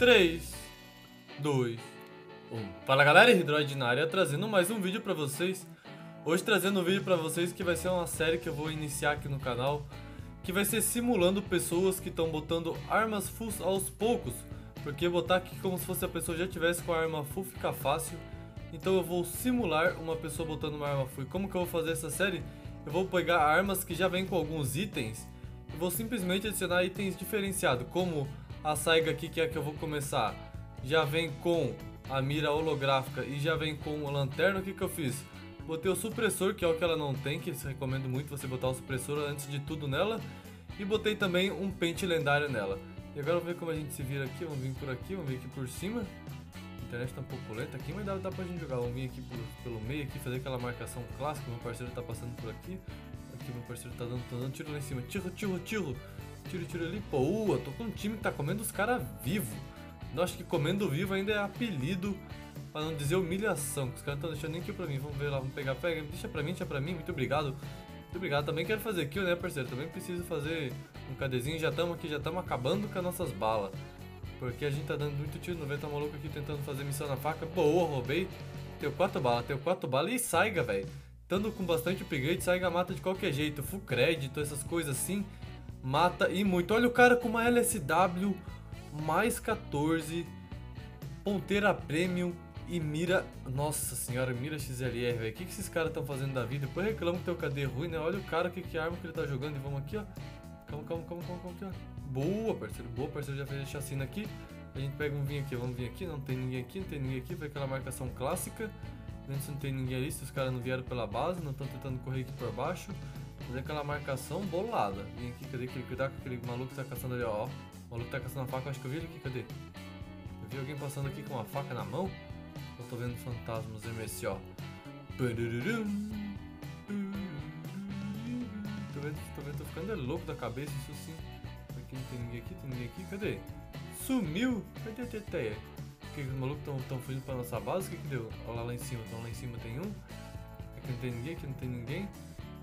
3, 2, 1. Fala galera, Hidroid na área, trazendo mais um vídeo pra vocês. Hoje trazendo um vídeo pra vocês que vai ser uma série que eu vou iniciar aqui no canal. Que vai ser simulando pessoas que estão botando armas full aos poucos. Porque botar aqui como se fosse a pessoa já tivesse com a arma full fica fácil. Então eu vou simular uma pessoa botando uma arma full. E como que eu vou fazer essa série? Eu vou pegar armas que já vêm com alguns itens. E vou simplesmente adicionar itens diferenciados, como a Saiga aqui, que é a que eu vou começar, já vem com a mira holográfica e já vem com a lanterna, o que, que eu fiz? Botei o supressor, que é o que ela não tem, que eu recomendo muito você botar o supressor antes de tudo nela. E botei também um pente lendário nela. E agora vamos ver como a gente se vira aqui, vamos vir por aqui, vamos vir aqui por cima. A internet tá um pouco lenta aqui, mas dá, dá pra gente jogar. Vamos vir aqui por, pelo meio, aqui, fazer aquela marcação clássica, meu parceiro tá passando por aqui. Aqui meu parceiro tá dando, tá dando tiro lá em cima. Tiro, tiro, tiro. Tiro, tiro ali. Pô, uh, tô com um time que tá comendo os caras vivos. Eu acho que comendo vivo ainda é apelido, pra não dizer humilhação. Os caras estão deixando nem aqui pra mim. Vamos ver lá, vamos pegar. Pega, deixa pra mim, deixa pra mim. Muito obrigado. Muito obrigado. Também quero fazer kill, né, parceiro? Também preciso fazer um cadezinho. Já estamos aqui, já estamos acabando com as nossas balas. Porque a gente tá dando muito tiro no vento, tá maluco aqui tentando fazer missão na faca. Boa, roubei. Tenho quatro balas, tenho quatro balas e saiga, velho. Estando com bastante upgrade, saiga mata de qualquer jeito. Full crédito, essas coisas assim mata e muito. Olha o cara com uma LSW mais 14, ponteira premium e mira. Nossa senhora, mira XLR, velho. O que, que esses caras estão fazendo da vida? Depois reclamam que tem o KD ruim, né? Olha o cara, que, que arma que ele tá jogando. E vamos aqui, ó. Calma, calma, calma, calma, calma aqui, ó. Boa, parceiro, boa, parceiro. Já fez a chacina aqui. A gente pega um vinho aqui, vamos vir aqui. Não tem ninguém aqui, não tem ninguém aqui. Foi aquela marcação clássica. Não tem ninguém ali, se os caras não vieram pela base, não estão tentando correr aqui por baixo. Fazer aquela marcação bolada. Vem aqui, cadê aquele cuidado com aquele maluco que tá caçando ali, ó. O maluco tá caçando a faca, acho que eu vi ele aqui, cadê? Eu vi alguém passando aqui com uma faca na mão? Eu tô vendo fantasmas MS, ó. Tô vendo, tô vendo, tô ficando louco da cabeça, isso sim. Aqui não tem ninguém aqui, tem ninguém aqui, cadê? Sumiu? Cadê a teteia? Que os malucos tão, tão fugindo pra nossa base? O que que deu? Olha lá, lá em cima, então lá em cima tem um. Aqui não tem ninguém, aqui não tem ninguém.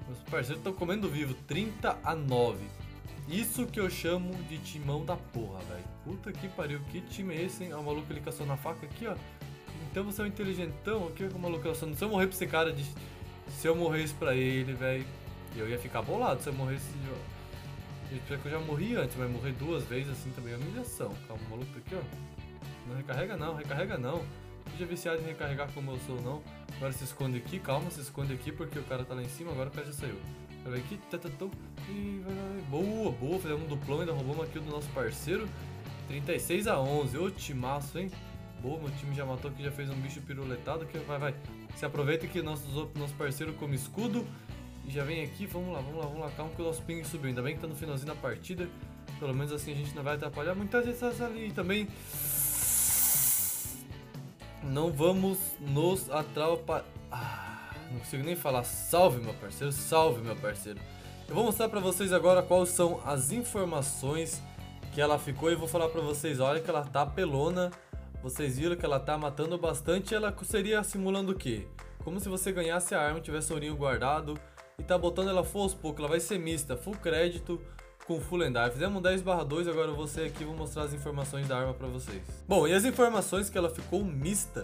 Meus parceiros estão comendo vivo, 30 a 9. Isso que eu chamo de timão da porra, velho. Puta que pariu, que time é esse, hein? Ah, o maluco ele caçou na faca aqui, ó. Então você é um inteligentão, aqui o maluco caçando. Se eu morrer pra esse cara, de... se eu morresse pra ele, velho, eu ia ficar bolado se eu morresse. Que eu já morri antes, mas morrer duas vezes assim também é humilhação. Calma, o maluco aqui, ó. Não recarrega não, recarrega não. Seja viciado em recarregar como eu sou, não. Agora se esconde aqui, calma, se esconde aqui porque o cara tá lá em cima, agora o cara já saiu. Vai aqui, tá, tá, tá, e vai, boa, boa, fizemos um duplão, ainda roubamos aqui do nosso parceiro. 36 a 11, ô timaço, hein? Boa, meu time já matou aqui, já fez um bicho piruletado, que vai, vai. Se aproveita que nossos, nosso parceiro come escudo e já vem aqui, vamos lá, vamos lá, vamos lá, calma que o nosso ping subiu, ainda bem que tá no finalzinho da partida. Pelo menos assim a gente não vai atrapalhar muitas vezes ali também não vamos nos atrapalhar. Ah, não consigo nem falar. Salve, meu parceiro. Salve, meu parceiro. Eu vou mostrar pra vocês agora quais são as informações que ela ficou e vou falar pra vocês. Olha que ela tá pelona. Vocês viram que ela tá matando bastante. Ela seria simulando o quê? Como se você ganhasse a arma, tivesse ourinho guardado e tá botando ela full aos poucos. Ela vai ser mista, full crédito, com Full Lendário. Fizemos um 10 2, agora eu vou ser aqui vou mostrar as informações da arma pra vocês. Bom, e as informações que ela ficou mista,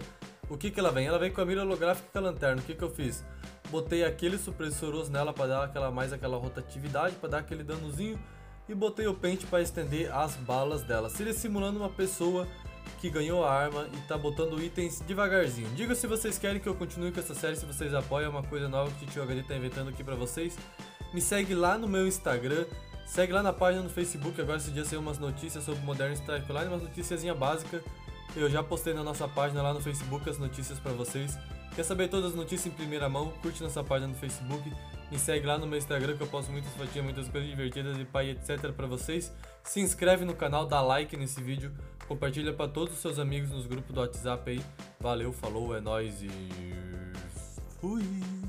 o que que ela vem? Ela vem com a mira holográfica e com a lanterna. O que que eu fiz? Botei aquele supressoroso nela para dar aquela mais aquela rotatividade, para dar aquele danozinho e botei o pente para estender as balas dela. Seria simulando uma pessoa que ganhou a arma e tá botando itens devagarzinho. Diga se vocês querem que eu continue com essa série, se vocês apoiam, é uma coisa nova que o Tio HD tá inventando aqui pra vocês. Me segue lá no meu Instagram, Segue lá na página do Facebook, agora esse dia saiu umas notícias sobre Modern Strike Line, umas notícias básicas. Eu já postei na nossa página lá no Facebook as notícias para vocês. Quer saber todas as notícias em primeira mão? Curte nossa página no Facebook. Me segue lá no meu Instagram que eu posto muitas fotinhas, muitas coisas divertidas e pai, etc para vocês. Se inscreve no canal, dá like nesse vídeo, compartilha para todos os seus amigos nos grupos do WhatsApp aí. Valeu, falou, é nóis e fui!